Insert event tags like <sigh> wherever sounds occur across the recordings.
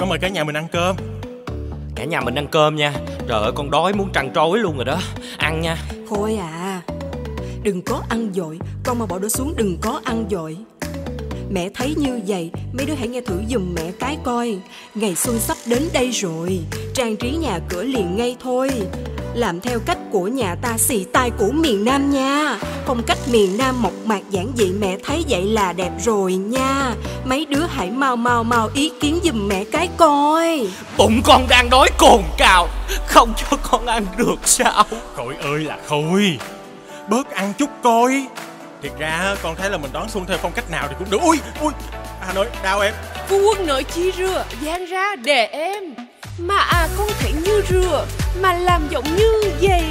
Con mời cả nhà mình ăn cơm. Cả nhà mình ăn cơm nha. Trời ơi con đói muốn trằn trối luôn rồi đó. Ăn nha. Thôi à Đừng có ăn dội. Con mà bỏ đũa xuống đừng có ăn dội. Mẹ thấy như vậy Mấy đứa hãy nghe thử giùm mẹ cái coi. Ngày xuân sắp đến đây rồi Trang trí nhà cửa liền ngay thôi. Làm theo cách của nhà ta xì tai của miền Nam nha. Phong cách miền Nam mộc mạc giản dị mẹ thấy vậy là đẹp rồi nha Mấy đứa hãy mau mau mau ý kiến giùm mẹ cái coi. Bụng con đang đói cồn cào Không cho con ăn được sao? Khôi ơi là Khôi Bớt ăn chút coi. Thiệt ra con thấy là mình đón xuân theo phong cách nào thì cũng được. Ui, ui Hà Nội, đau em. Phu quân nội chi rửa, gian ra để em. Mà à không thể như rửa Mà làm giống như vậy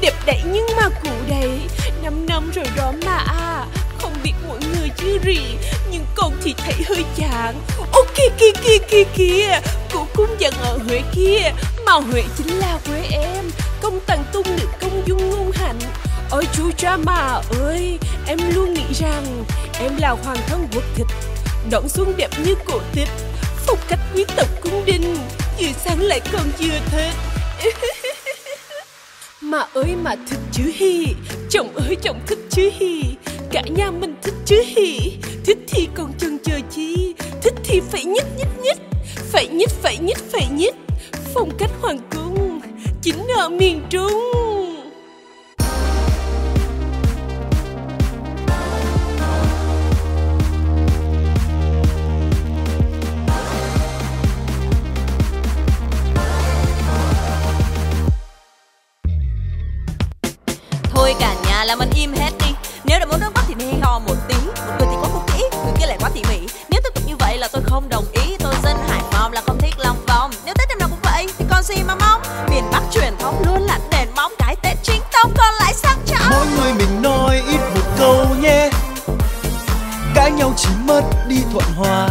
Đẹp đẩy nhưng mà cụ đầy. Năm năm rồi đó mà à Không biết mọi người chưa rỉ. con thấy hơi chán. Ô kìa kìa kìa kìa kìa Cụ cung dần ở Huế kia. Mà Huế chính là quê em. Công tặng tung nữ công dung ngôn hạnh Ôi, chú cha mà ơi, Em luôn nghĩ rằng Em là hoàng thân quốc thịt. Đón xuân đẹp như cổ tích, Phong cách quý tộc cung đình. Vừa sáng lại còn vừa thích <laughs> Mà ơi, mà thích chứ hi Chồng ơi, chồng thích chứ hi Cả nhà mình thích chứ hi Thích thì chờ chi? Thích thì phải nhích nhích nhích Phải nhích phải nhích phải nhích Phong cách hoàng cung Chính ở miền Trung. Thôi cả nhà làm ơn im hết đi. Nếu đã muốn nước mắt thì nên hò một tiếng Một người thì quá một kỹ, Tông còn lại sang trọng mỗi người mình nói ít một câu nhé. Cãi nhau chỉ mất đi thuận hòa.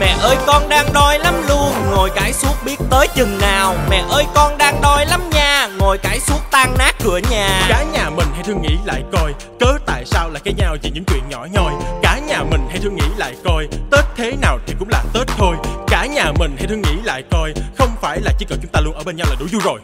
Mẹ ơi con đang đói lắm luôn Ngồi cãi suốt biết tới chừng nào. Mẹ ơi con đang đói lắm nha Ngồi cãi suốt tan nát cửa nhà. Cả nhà mình hãy thương nghĩ lại coi Cớ tại sao lại cái nhau vì những chuyện nhỏ nhoi. Cả nhà mình hãy thương nghĩ lại coi Tết thế nào thì cũng là Tết thôi. Cả nhà mình hãy thương nghĩ lại coi Không phải là chỉ cần chúng ta luôn ở bên nhau là đủ vui rồi